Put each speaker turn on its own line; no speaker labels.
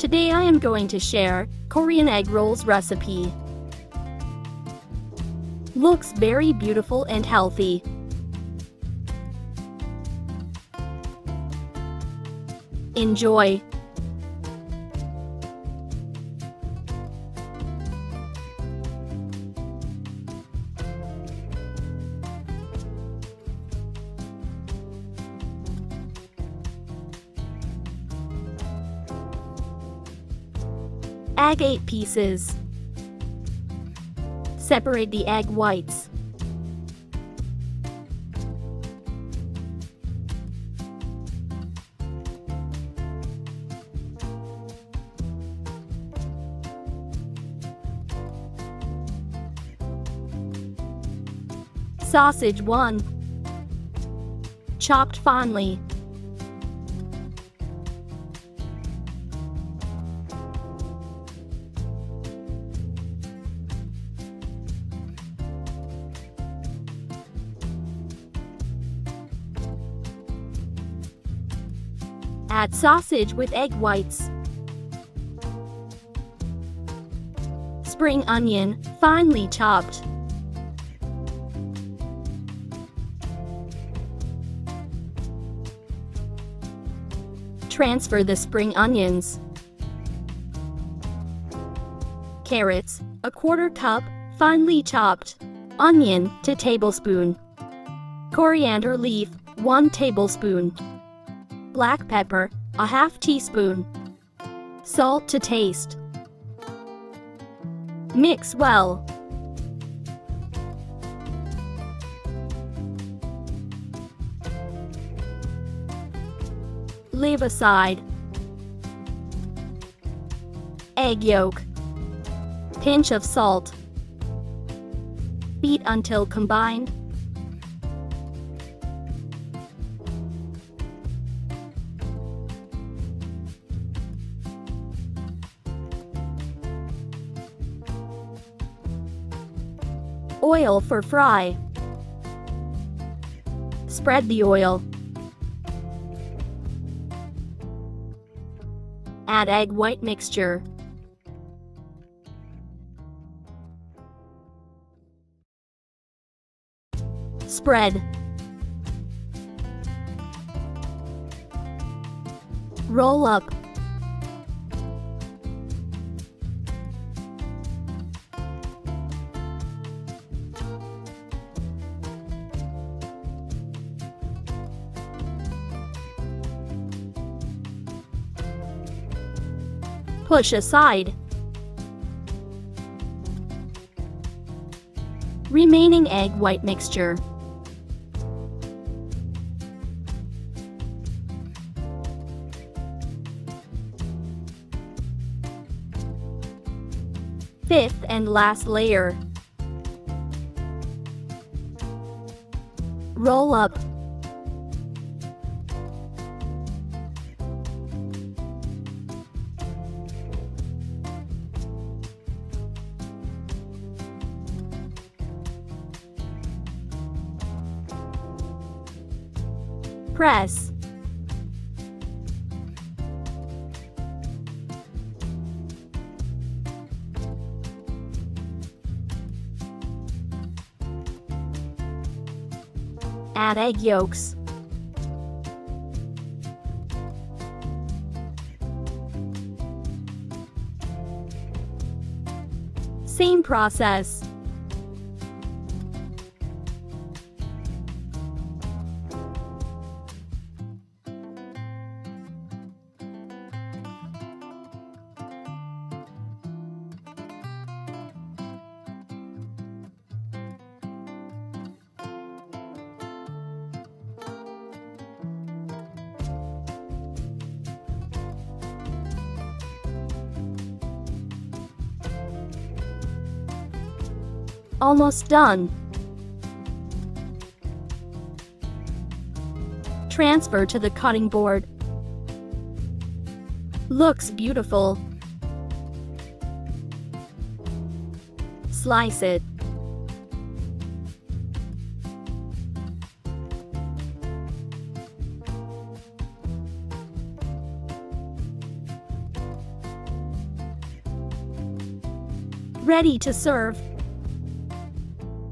Today I am going to share Korean egg rolls recipe. Looks very beautiful and healthy. Enjoy! Egg 8 pieces. Separate the egg whites. Sausage 1. Chopped finely. Add sausage with egg whites. Spring onion, finely chopped. Transfer the spring onions. Carrots, a quarter cup, finely chopped. Onion, 2 tablespoon. Coriander leaf, 1 tablespoon black pepper, a half teaspoon. Salt to taste. Mix well. Leave aside. Egg yolk. Pinch of salt. Beat until combined. Oil for fry. Spread the oil. Add egg white mixture. Spread. Roll up. Push aside. Remaining egg white mixture. Fifth and last layer. Roll up. Press. Add egg yolks. Same process. Almost done. Transfer to the cutting board. Looks beautiful. Slice it. Ready to serve.